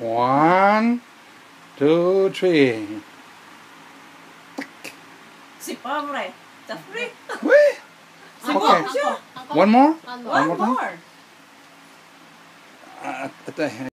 One, two, three. Okay. One more? One more. One more.